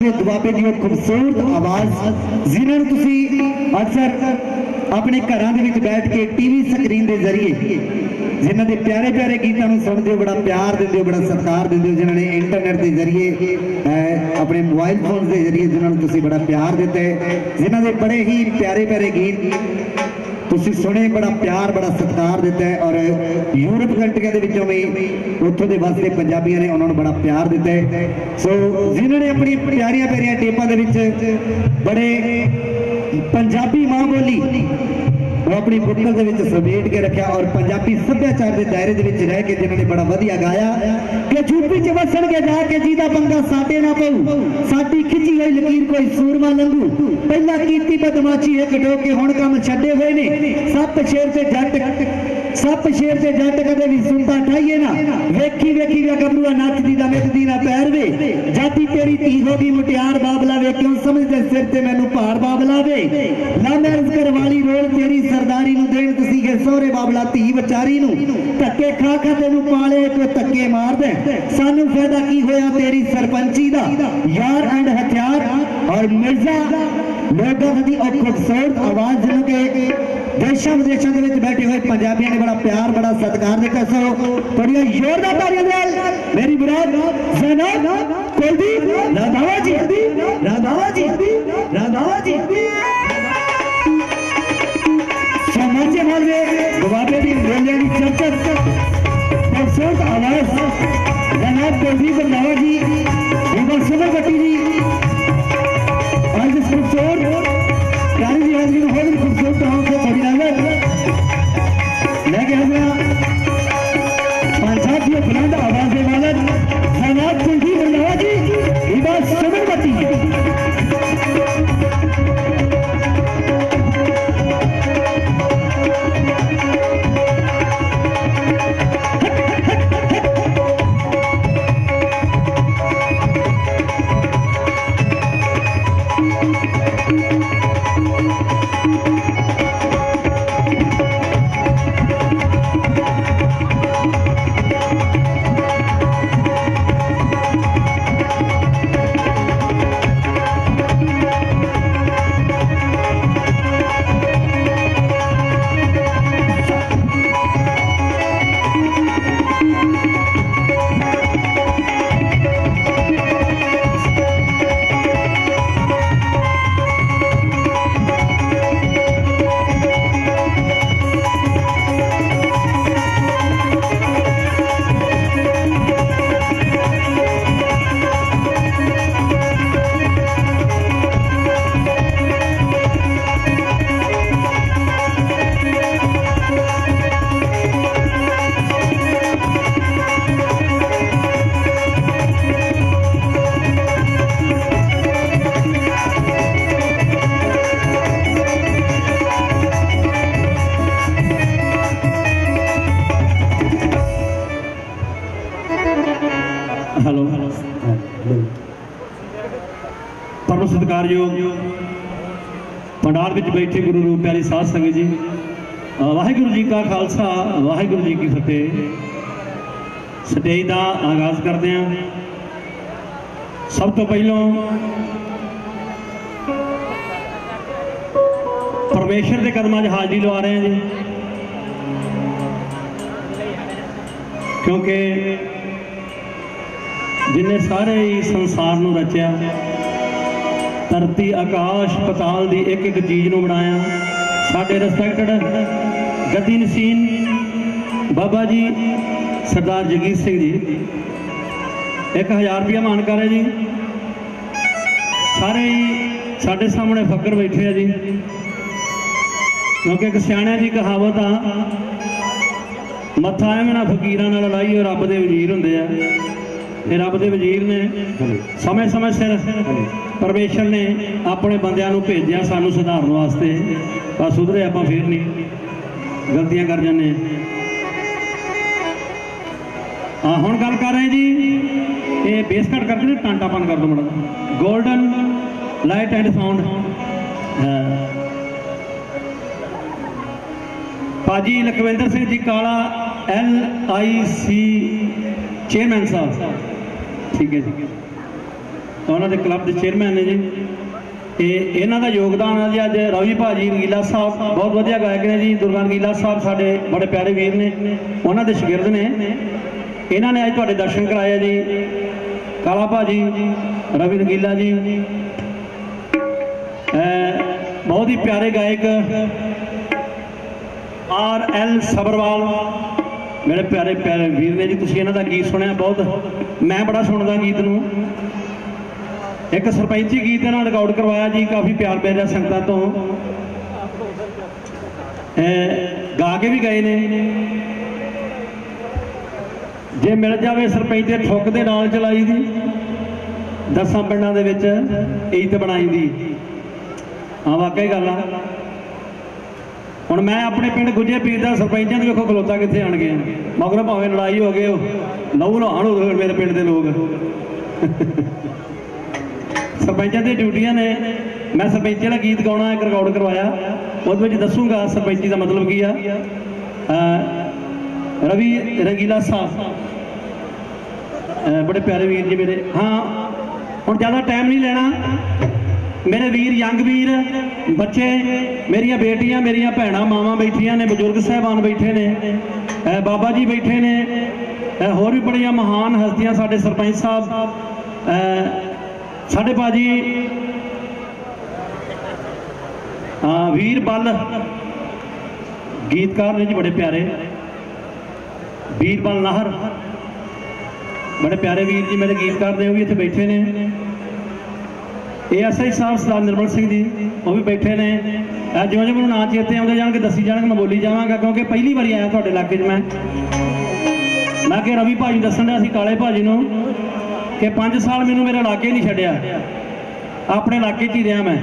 ਦੁਆਬੇ ਦੀ ਖੂਬਸੂਰਤ ਆਵਾਜ਼ ਜਿਨ੍ਹਾਂ ਤੁਸੀਂ ਅਕਸਰ ਆਪਣੇ ਘਰਾਂ ਦੇ ਵਿੱਚ ਬੈਠ ਕੇ ਟੀਵੀ ਸਕਰੀਨ ਦੇ ਜ਼ਰੀਏ ਜਿਨ੍ਹਾਂ ਦੇ ਪਿਆਰੇ ਪਿਆਰੇ ਗੀਤਾਂ ਨੂੰ ਸੁਣਦੇ ਹੋ, ਬੜਾ ਪਿਆਰ ਦਿੰਦੇ ਹੋ, ਬੜਾ ਸਤਿਕਾਰ ਦਿੰਦੇ ਹੋ, ਜਿਨ੍ਹਾਂ ਨੇ ਇੰਟਰਨੈਟ ਦੇ ਜ਼ਰੀਏ ਆਪਣੇ ਮੋਬਾਈਲ ਫੋਨ ਦੇ ਜ਼ਰੀਏ ਜਿਨ੍ਹਾਂ ਨੂੰ ਤੁਸੀਂ ਬੜਾ ਪਿਆਰ ਦਿੱਤਾ ਹੈ, ਜਿਨ੍ਹਾਂ ਦੇ ਬੜੇ ਹੀ ਪਿਆਰੇ ਪਿਆਰੇ ਗੀਤ ਤੁਸੀਂ ਸੁਣੇ ਬੜਾ ਪਿਆਰ, ਬੜਾ ਸਤਿਕਾਰ ਦਿੱਤਾ ਹੈ ਔਰ ਯੂਰਪ ਕੰਟਰੀਆਂ ਦੇ ਵਿੱਚੋਂ ਵੀ ਉੱਥੋਂ ਦੇ ਵਸਦੇ ਪੰਜਾਬੀਆਂ ਨੇ ਉਹਨਾਂ ਨੂੰ ਬੜਾ ਪਿਆਰ ਦਿੱਤਾ ਹੈ। ਸੋ ਜਿਨ੍ਹਾਂ ਨੇ ਆਪਣੀ ਪਿਆਰੀਆਂ ਪਿਆਰੀਆਂ ਟੇਪਾਂ ਦੇ ਵਿੱਚ ਬੜੇ ਪੰਜਾਬੀ ਮਾਂ ਬੋਲੀ ਉਹ ਆਪਣੀ ਬੁੱਕਲ ਦੇ ਵਿੱਚ ਸਮੇਟ ਕੇ ਰੱਖਿਆ ਔਰ ਪੰਜਾਬੀ ਸੱਭਿਆਚਾਰ ਦੇ ਦਾਇਰੇ ਦੇ ਵਿੱਚ ਰਹਿ ਕੇ ਜਿਨ੍ਹਾਂ ਨੇ ਬੜਾ ਵਧੀਆ ਗਾਇਆ ਕਿ ਯੂਪੀ ਚ ਵਸਣਗੇ ਜਾ ਕੇ ਜਿਹਦਾ ਬੰਦਾ ਸਾਡੇ ਨਾ ਪਊ ਸਾਡੀ ਖਿੱਚੀ ਹੋਈ ਲਕੀਰ ਕੋਈ ਸੂਰਮਾ ਲੰਘੂ ਪਹਿਲਾਂ ਕੀਤੀ ਬਦਮਾਸ਼ੀ ਇੱਕ ਠੋਕੇ ਹੁਣ ਕੰਮ ਛੱਡੇ ਹੋਏ ਨੇ ਸੱਪ ਸ਼ੇਰ ਤੇ ਜੱਟ ਸੱਪ ਸ਼ੇਰ ਤੇ ਜੱਟ ਕਦੇ ਵੀ ਸੁਣਦਾ ਠਾਈਏ ਨਾ ਵੇਖੀ ਵੇਖੀ ਵੇ ਗੱਭਰੂਆ ਨੱਚਦੀ ਦਾ ਮਿੱਤਦੀ ਨਾ ਪੈਰ ਵੇ ਜਾਤੀ ਤੇਰੀ ਧੀ ਹੋ ਗਈ ਮੁਟਿਆਰ ਬਾਬਲਾ ਵੇ ਕਿਉਂ ਸਮਝਦੇ ਸਿਰ ਤੇ ਮੈਨੂੰ ਭਾਰ ਬਾਬਲਾ ਵੇ? ਲਾ ਮੈਰਜ ਕਰਵਾਲੀ ਰੋਲ ਤੇਰੀ ਸਰਦਾਰੀ ਨੂੰ ਦੇਣ ਤੁਸੀਂ ਗਏ ਸਹੁਰੇ ਬਾਬਲਾ ਧੀ ਵਿਚਾਰੀ ਨੂੰ। ਧੱਕੇ ਖਾ ਖਾ ਤੈਨੂੰ ਪਾਲੇ ਕੋ ਧੱਕੇ ਮਾਰਦੇ। ਸਾਨੂੰ ਫਾਇਦਾ ਕੀ ਹੋਇਆ ਤੇਰੀ ਸਰਪੰਚੀ ਦਾ? ਯਾਰ ਐਂਡ ਹਥਿਆਰ ਔਰ ਮਿਰਜ਼ਾ। ਲੋਕਾਂ ਦੀ ਉਹ ਖੂਬਸੂਰਤ ਆਵਾਜ਼ ਜਿਹਨੂੰ ਕਿ ਦੇਸ਼ਾਂ ਵਿਦੇਸ਼ਾਂ ਦੇ ਵਿੱਚ ਬੈਠੇ ਹੋਏ ਪੰਜਾਬੀਆਂ ਨੇ ਬੜਾ ਪਿਆਰ, ਬੜਾ ਸਤਿਕਾਰ ਦਿੱਤਾ। ਸੋ ਬੜੀਆਂ ਜ਼ੋਰਦਾਰ ਤਾੜੀਆਂ ਨਾਲ ਮੇਰੀ ਮੁਰਾਦ, ਜ਼ੈਨਬ, ਕੁਲਦੀਪ राधावा जी राधावा जी राधावा जी सामान्य भर में गवाते भी रंजन चमचम परसोत आवाज़ जनाब देवी बंदावा जी विमल समरवती जी आज खूबसूरत कारी जी आज बहुत खूबसूरत गाँव को अभिनंदन लेके हमारा पंचायत में बुलंद आवाज़ में वाला जनाब कुंजी ਸਤਿਕਾਰਯੋਗ ਪੰਡਾਲ ਵਿੱਚ ਬੈਠੇ ਗੁਰੂ ਰੂਪ ਪਿਆਰੀ ਸਾਧ ਸੰਗਤ ਜੀ ਵਾਹਿਗੁਰੂ ਜੀ ਕਾ ਖਾਲਸਾ, ਵਾਹਿਗੁਰੂ ਜੀ ਕੀ ਫਤਿਹ। ਸਟੇਜ ਦਾ ਆਗਾਜ਼ ਕਰਦੇ ਹਾਂ। ਸਭ ਤੋਂ ਪਹਿਲਾਂ ਪਰਮੇਸ਼ਰ ਦੇ ਕਦਮਾਂ 'ਚ ਹਾਜ਼ਰੀ ਲਵਾ ਰਹੇ ਹਾਂ ਜੀ। ਕਿਉਂਕਿ ਜਿਨੇ ਸਾਰੇ ਹੀ ਸੰਸਾਰ ਨੂੰ ਰਚਿਆ ਧਰਤੀ ਆਕਾਸ਼ ਪਤਾਲ ਦੀ ਇੱਕ ਇੱਕ ਚੀਜ਼ ਨੂੰ ਬਣਾਇਆ। ਸਾਡੇ ਰਿਸਪੈਕਟਡ ਗੱਦੀ ਨਸੀਨ ਬਾਬਾ ਜੀ ਸਰਦਾਰ ਜਗੀਰ ਸਿੰਘ ਜੀ। 1000 ਰੁਪਇਆ ਮਾਨ ਕਰ ਹੈ ਜੀ। ਸਾਰੇ ਹੀ ਸਾਡੇ ਸਾਹਮਣੇ ਫਕਰ ਬੈਠੇ ਆ ਜੀ। ਕਿਉਂਕਿ ਇੱਕ ਸਿਆਣਿਆਂ ਦੀ ਕਹਾਵਤ ਆ ਮੱਥਾ ਐਵੇਂ ਨਾ ਫਕੀਰਾਂ ਨਾਲ ਉਹ ਰੱਬ ਦੇ ਵਜ਼ੀਰ ਹੁੰਦੇ ਆ। ਇਹ ਰੱਬ ਦੇ ਵਜ਼ੀਰ ਨੇ। ਸਮੇਂ ਸਮੇਂ ਸਿਰ ਪਰਮੇਸ਼ਰ ਨੇ ਆਪਣੇ ਬੰਦਿਆਂ ਨੂੰ ਭੇਜਿਆ ਸਾਨੂੰ ਸੁਧਾਰਨ ਵਾਸਤੇ। ਬਸ ਸੁਧਰੇ ਆਪਾਂ ਫੇਰ ਨਹੀਂ। ਗਲਤੀਆਂ ਕਰ ਜਾਂਦੇ ਆ। ਹੁਣ ਗੱਲ ਕਰ ਰਹੇ ਜੀ। ਇਹ ਬੇਸ ਕੱਟ ਕਰਕੇ ਨਾ, ਟਾਂਟਾਪਨ ਕਰ ਦੋ ਮੜਾ 골ਡਨ ਲਾਈਟ ਐਂਡ ਸਾਊਂਡ। ਭਾਜੀ ਲਖਵਿੰਦਰ ਸਿੰਘ ਜੀ ਕਾਲਾ, ਐਲ ਆਈ ਸੀ ਚੇਅਰਮੈਨ ਸਾਹਿਬ। ਠੀਕ ਹੈ ਜੀ। ਉਹਨਾਂ ਦੇ ਕਲੱਬ ਦੇ ਚੇਅਰਮੈਨ ਨੇ ਜੀ। ਤੇ ਇਹਨਾਂ ਦਾ ਯੋਗਦਾਨ ਹੈ ਜੀ ਅੱਜ ਰਵੀ ਭਾਜੀ ਰੰਗੀਲਾ ਸਾਹਿਬ, ਬਹੁਤ ਵਧੀਆ ਗਾਇਕ ਨੇ ਜੀ। ਦੁਰਗਾ ਰੰਗੀਲਾ ਸਾਹਿਬ ਸਾਡੇ ਬੜੇ ਪਿਆਰੇ ਵੀਰ ਨੇ, ਉਹਨਾਂ ਦੇ ਸ਼ਾਗਿਰਦ ਨੇ। ਇਹਨਾਂ ਨੇ ਅੱਜ ਤੁਹਾਡੇ ਦਰਸ਼ਨ ਕਰਾਏ ਜੀ। ਕਾਲਾ ਭਾਜੀ, ਰਵੀ ਰੰਗੀਲਾ ਜੀ। ਬਹੁਤ ਹੀ ਪਿਆਰੇ ਗਾਇਕ ਆਰ ਐਲ ਸਬਰਵਾਲ, ਮੇਰੇ ਪਿਆਰੇ ਪਿਆਰੇ ਵੀਰ ਨੇ ਜੀ। ਤੁਸੀਂ ਇਹਨਾਂ ਦਾ ਗੀਤ ਸੁਣਿਆ, ਬਹੁਤ। ਮੈਂ ਬੜਾ ਸੁਣਦਾ ਗੀਤ ਨੂੰ। ਇੱਕ ਸਰਪੰਚੀ ਗੀਤ ਇਹਨਾਂ ਰਿਕਾਰਡ ਕਰਵਾਇਆ ਜੀ, ਕਾਫੀ ਪਿਆਰ ਮਿਲ ਰਿਹਾ ਸੰਗਤਾਂ ਤੋਂ। ਗਾ ਕੇ ਵੀ ਗਏ ਨੇ। ਜੇ ਮਿਲ ਜਾਵੇ ਸਰਪੰਚ ਦੇ ਠੁੱਕ ਦੇ ਨਾਲ ਚਲਾਈ ਦੀ, ਦਸਾਂ ਪਿੰਡਾਂ ਦੇ ਵਿੱਚ ਇੱਜ਼ਤ ਬਣਾਈ ਦੀ। ਹਾਂ ਵਾਕਈ ਗੱਲ ਆ। ਹੁਣ ਮੈਂ ਆਪਣੇ ਪਿੰਡ ਗੁੱਜੇ ਪੀਰ ਦਾ ਸਰਪੰਚਾਂ ਦੇ ਵੇਖੋ ਖਲੋਤਾ ਕਿੱਥੇ ਆਣ ਗਿਆ। ਮਗਰੋਂ ਭਾਵੇਂ ਲੜਾਈ ਹੋ ਗਏ ਉਹ ਲਹੂ ਨਹਾਣ ਹੋ ਗਏ ਮੇਰੇ ਪਿੰਡ ਦੇ ਲੋਕ। ਸਰਪੰਚਾਂ ਦੀਆਂ ਡਿਊਟੀਆਂ ਨੇ। ਮੈਂ ਸਰਪੰਚ ਵਾਲਾ ਗੀਤ ਗਾਉਣਾ, ਇੱਕ ਰਿਕਾਰਡ ਕਰਵਾਇਆ। ਉਹਦੇ ਵਿੱਚ ਦੱਸੂਗਾ ਸਰਪੰਚੀ ਦਾ ਮਤਲਬ ਕੀ ਆ। ਰਵੀ ਰੰਗੀਲਾ ਸਾਹਿਬ ਬੜੇ ਪਿਆਰੇ ਵੀਰ ਜੀ ਮੇਰੇ। ਹਾਂ, ਹੁਣ ਜ਼ਿਆਦਾ ਟਾਈਮ ਨਹੀਂ ਲੈਣਾ। ਮੇਰੇ ਵੀਰ ਯੰਗ ਵੀਰ, ਬੱਚੇ, ਮੇਰੀਆਂ ਬੇਟੀਆਂ, ਮੇਰੀਆਂ ਭੈਣਾਂ, ਮਾਵਾਂ ਬੈਠੀਆਂ ਨੇ, ਬਜ਼ੁਰਗ ਸਹਿਬਾਨ ਬੈਠੇ ਨੇ। ਬਾਬਾ ਜੀ ਬੈਠੇ ਨੇ। ਹੋਰ ਵੀ ਬੜੀਆਂ ਮਹਾਨ ਹਸਤੀਆਂ ਸਾਡੇ ਸਰਪੰਚ ਸਾਹਿਬ। ਸਾਡੇ ਬਾਜੀ ਹਾਂ ਵੀਰ ਬੱਲ, ਗੀਤਕਾਰ ਨੇ ਜੀ ਬੜੇ ਪਿਆਰੇ। ਵੀਰ ਬੱਲ ਨਾਹਰ, ਬੜੇ ਪਿਆਰੇ ਵੀਰ ਜੀ, ਮੇਰੇ ਗੀਤਕਾਰ ਨੇ ਉਹ ਵੀ ਇੱਥੇ ਬੈਠੇ ਨੇ। ਏਐਸਆਈ ਸਾਹਿਬ ਸਰਦਾਰ ਨਿਰਮਲ ਸਿੰਘ ਜੀ, ਉਹ ਵੀ ਬੈਠੇ ਨੇ। ਇਹ ਜਿਉਂ ਜਿਉਂ ਮੈਨੂੰ ਨਾਂ ਚੇਤੇ ਆਉਂਦੇ ਜਾਣਗੇ, ਦੱਸੀ ਜਾਣਗੇ, ਮੈਂ ਬੋਲੀ ਜਾਵਾਂਗਾ, ਕਿਉਂਕਿ ਪਹਿਲੀ ਵਾਰੀ ਆਇਆ ਤੁਹਾਡੇ ਇਲਾਕੇ 'ਚ ਮੈਂ। ਮੈਂ ਕਿ ਰਵੀ ਭਾਜੀ ਦੱਸਣ ਡਿਆ ਅਸੀਂ ਕਾਲੇ ਭਾਜੀ ਨੂੰ। ਕਿ 5 ਸਾਲ ਮੈਨੂੰ ਮੇਰੇ ਇਲਾਕੇ ਨਹੀਂ ਛੱਡਿਆ। ਆਪਣੇ ਇਲਾਕੇ 'ਚ ਹੀ ਰਿਹਾ ਮੈਂ।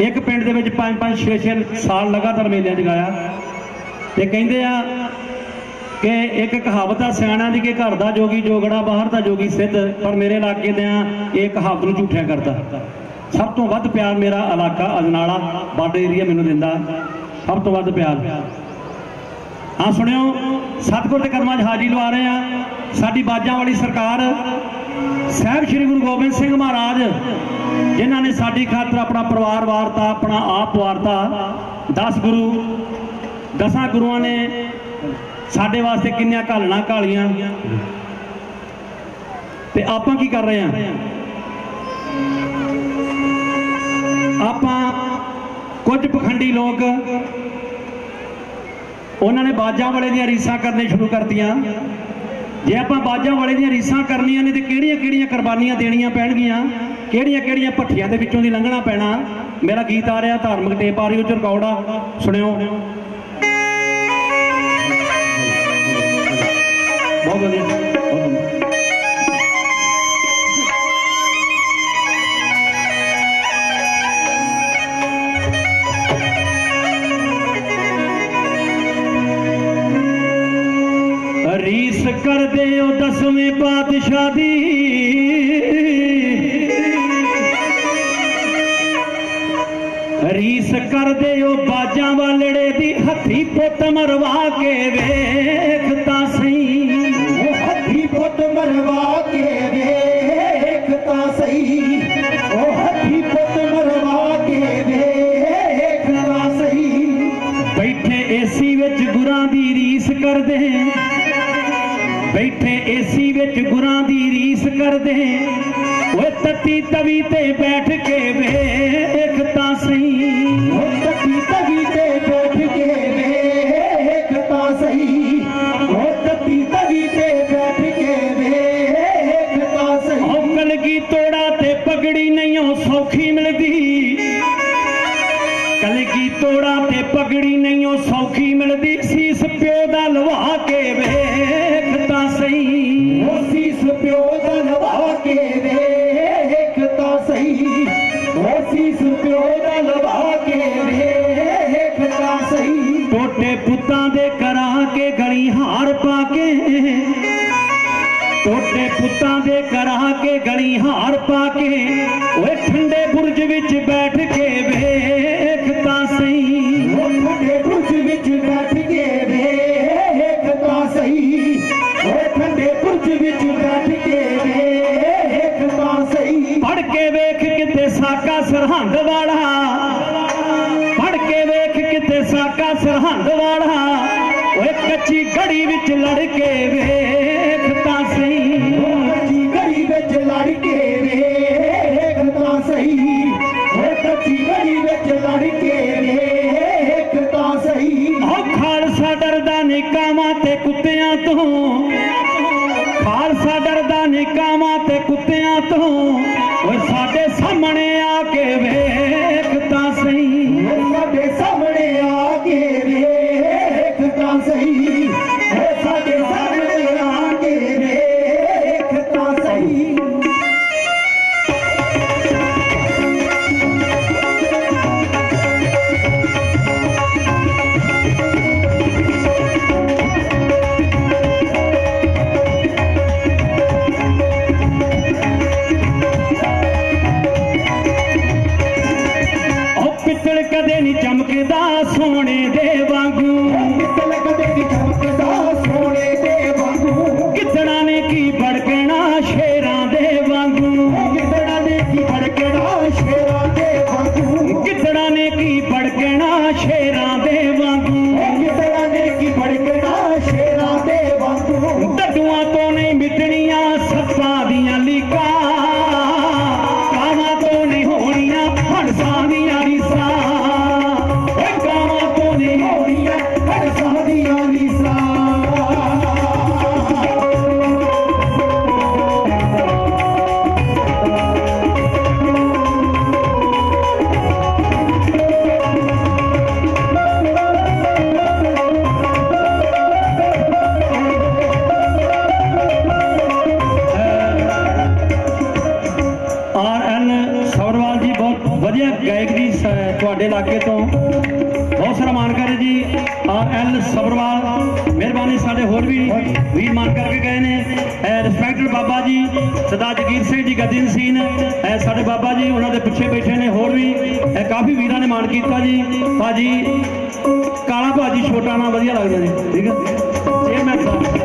ਇੱਕ ਪਿੰਡ ਦੇ ਵਿੱਚ 5 5 6 6 ਸਾਲ ਲਗਾਤਾਰ ਮੇਲਿਆਂ 'ਚ ਗਾਇਆ। ਤੇ ਕਹਿੰਦੇ ਆ ਕਿ ਇੱਕ ਕਹਾਵਤ ਆ, ਸਿਆਣਿਆਂ ਦੀ ਕਿ ਘਰ ਦਾ ਜੋਗੀ ਜੋਗੜਾ, ਬਾਹਰ ਦਾ ਜੋਗੀ ਸਿੱਧ, ਪਰ ਮੇਰੇ ਇਲਾਕੇ ਦੇ ਆ, ਇਹ ਕਹਾਵਤ ਨੂੰ ਝੂਠਿਆ ਕਰਦਾ। ਸਭ ਤੋਂ ਵੱਧ ਪਿਆਰ ਮੇਰਾ ਇਲਾਕਾ ਅਜਨਾਲਾ, ਬਾਰਡਰ ਏਰੀਆ ਮੈਨੂੰ ਦਿੰਦਾ। ਸਭ ਤੋਂ ਵੱਧ ਪਿਆਰ। ਹਾਂ, ਸੁਣਿਓ, ਸਤਿਗੁਰ ਦੇ ਕਰਮਾਂ 'ਚ ਹਾਜ਼ਰੀ ਲਵਾ ਰਹੇ ਆ। ਸਾਡੀ ਬਾਜਾਂ ਵਾਲੀ ਸਰਕਾਰ ਸਾਹਿਬ ਸ੍ਰੀ ਗੁਰੂ ਗੋਬਿੰਦ ਸਿੰਘ ਮਹਾਰਾਜ, ਜਿਨ੍ਹਾਂ ਨੇ ਸਾਡੀ ਖਾਤਰ ਆਪਣਾ ਪਰਿਵਾਰ ਵਾਰਤਾ, ਆਪਣਾ ਆਪ ਵਾਰਤਾ 10 ਗੁਰੂ, ਦਸਾਂ ਗੁਰੂਆਂ ਨੇ ਸਾਡੇ ਵਾਸਤੇ ਕਿੰਨੀਆਂ ਘਾਲਣਾ ਘਾਲੀਆਂ। ਤੇ ਆਪਾਂ ਕੀ ਕਰ ਰਹੇ ਆ ਆਪਾਂ ਕੁਝ ਪਖੰਡੀ ਲੋਕ, ਉਹਨਾਂ ਨੇ ਬਾਜਾਂ ਵਾਲੇ ਦੀਆਂ ਰੀਸਾਂ ਕਰਨੇ ਸ਼ੁਰੂ ਕਰਤੀਆਂ। ਜੇ ਆਪਾਂ ਬਾਜਾਂ ਵਾਲੇ ਦੀਆਂ ਰੀਸਾਂ ਕਰਨੀਆਂ ਨੇ ਤੇ ਕਿਹੜੀਆਂ ਕਿਹੜੀਆਂ ਕੁਰਬਾਨੀਆਂ ਦੇਣੀਆਂ ਪੈਣਗੀਆਂ? ਕਿਹੜੀਆਂ ਕਿਹੜੀਆਂ ਭੱਠੀਆਂ ਦੇ ਵਿੱਚੋਂ ਦੀ ਲੰਘਣਾ ਪੈਣਾ? ਮੇਰਾ ਗੀਤ ਆ ਰਿਹਾ, ਧਾਰਮਿਕ ਟੇਪ ਆ ਰਹੀ, ਉਹ ਚ ਰਿਕਾਰਡ ਆ। ਸੁਣਿਓ। ਬਹੁਤ ਵਧੀਆ ਬਹੁਤ ਵਧੀਆ। ਕਰਦੇ ਓਏ ਤੱਤੀ ਤਵੀ ਤੇ ਬੈਠ ਕੇ ਵੇਖ ਤਾਂ ਸਹੀ। ਸਹੀ ਪੁੱਤਾਂ ਦੇ ਕਰਾਂ ਕੇ ਗਲੀ ਹਾਰ ਪਾ ਕੇ। ਟੋਟੇ ਪੁੱਤਾਂ ਦੇ ਕਰਾਂ ਕੇ ਗਲੀ ਹਾਰ ਪਾ ਕੇ। ਓਏ ਠੰਡੇ ਬੁਰਜ ਵਿੱਚ ਬੈਠ ਕੇ ਵੇਖ सरहद वारा उहे कच्ची घड़ी विच लड़के वे। ਪਿੱਤਲ ਕਦੇ ਨਹੀਂ ਚਮਕਦਾ ਸੋਨੇ ਦੇ ਵਾਂਗੂ। ਮਿੱਤਲ ਕਦੇ ਵੀ ਚਮਕਦਾ ਸੋਨੇ ਦੇ ਵਾਂਗੂ। ਕਿਤਣਾ ਨੇ ਕੀ ਭੜਕਣਾ ਸ਼ੇਰਾਂ ਦੇ ਵਾਂਗੂ। ਕਿਤਨਾ ਨੇ ਕੀ ਫੜਕਣਾ ਸ਼ੇਰਾਂ ਦੇ ਵਾਂਗੂ। ਕਿਤਣਾ ਨੇ ਕੀ ਭੜਕਣਾ ਸ਼ੇਰਾਂ ਦੇ ਵਾਂਗੂ। ਕਿਤਨਾ ਨੇ ਕੀ ਫੜਕਣਾ ਸ਼ੇਰਾਂ ਦੇ ਵਾਂਗੂ। ਡੱਡੂਆਂ ਤੋਂ ਨਹੀਂ ਮਿਟਣੀਆਂ ਸੱਪਾਂ ਦੀਆਂ ਲੀਕਾਂ। ਕਾਵਾਂ ਤੋਂ ਨਹੀਂ ਹੋਣੀਆਂ ਹੰਸਾਂ ਦੀਆਂ ਰੀਸਾਂ। ਵਧੀਆ ਗਾਇਕ ਜੀ ਸ- ਤੁਹਾਡੇ ਇਲਾਕੇ ਤੋਂ। ਬਹੁਤ ਸਾਰਾ ਮਾਨਕਾਰ ਜੀ, ਆਰ ਐਲ ਸਬਰਵਾਲ। ਮਿਹਰਬਾਨੀ ਸਾਡੇ ਹੋਰ ਵੀ ਵੀਰ ਮਾਨ ਕਰਕੇ ਗਏ ਨੇ। ਰਿਸਪੈਕਟਡ ਬਾਬਾ ਜੀ, ਸਰਦਾਰ ਜਗੀਰ ਸਿੰਘ ਜੀ ਗੱਦੀ ਨਸੀਨ ਇਹ ਸਾਡੇ ਬਾਬਾ ਜੀ, ਉਹਨਾਂ ਦੇ ਪਿੱਛੇ ਬੈਠੇ ਨੇ ਹੋਰ ਵੀ। ਇਹ ਕਾਫੀ ਵੀਰਾਂ ਨੇ ਮਾਨ ਕੀਤਾ ਜੀ। ਭਾਜੀ, ਕਾਲਾ ਭਾਜੀ ਛੋਟਾ ਨਾਮ ਵਧੀਆ ਲੱਗਦਾ ਜੀ। ਠੀਕ ਹੈ? ਚੇਅਰਮੈਨ ਸਾਹਿਬ।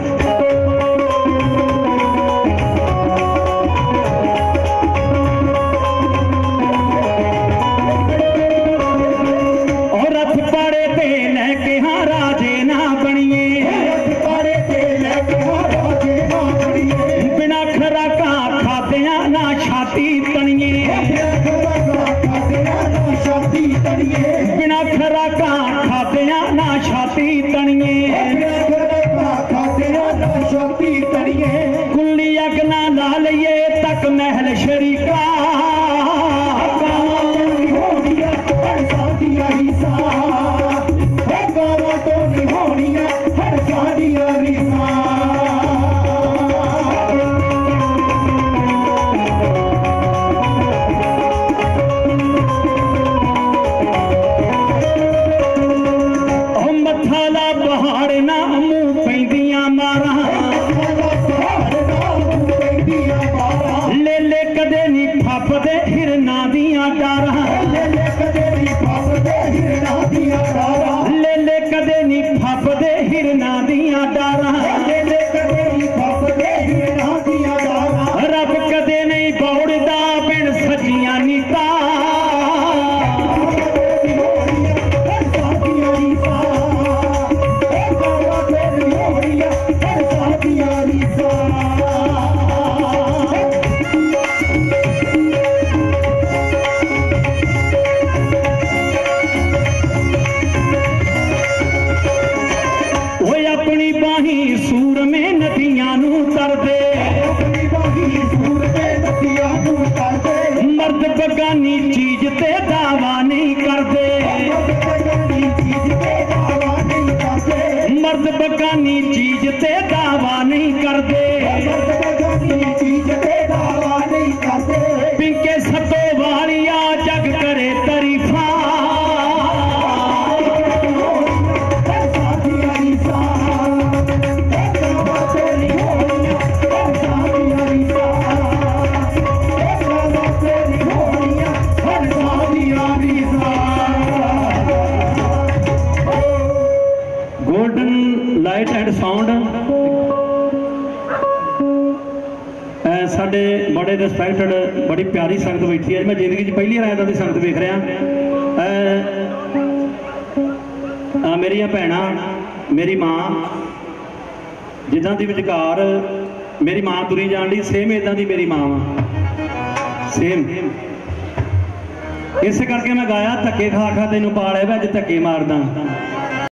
وفقنا أهل شركات ਚੀਜ਼ ਤੇ ਲਾਈਟ ਐਂਡ ਸਾਊਂਡ। ਸਾਡੇ ਬੜੇ ਰਿਸਪੈਕਟਡ ਬੜੀ ਪਿਆਰੀ ਸੰਗਤ ਬੈਠੀ ਹੈ। ਮੈਂ ਜ਼ਿੰਦਗੀ 'ਚ ਪਹਿਲੀ ਵਾਰ ਆਇਆ ਤਾਂ ਸੰਗਤ ਵੇਖ ਰਿਹਾ। ਮੇਰੀਆਂ ਭੈਣਾਂ, ਮੇਰੀ ਮਾਂ, ਜਿੱਦਾਂ ਦੀ ਵਿਚਕਾਰ ਮੇਰੀ ਮਾਂ ਤੁਰੀ ਜਾਣ ਲਈ ਸੇਮ ਇਦਾਂ ਦੀ ਮੇਰੀ ਮਾਂ ਵਾ। ਸੇਮ ਇਸੇ ਕਰਕੇ ਮੈਂ ਗਾਇਆ, ਧੱਕੇ ਖਾ ਖਾ ਤੈਨੂੰ ਪਾਲਿਆ ਵਿੱਚ ਧੱਕੇ ਮਾਰਦਾ।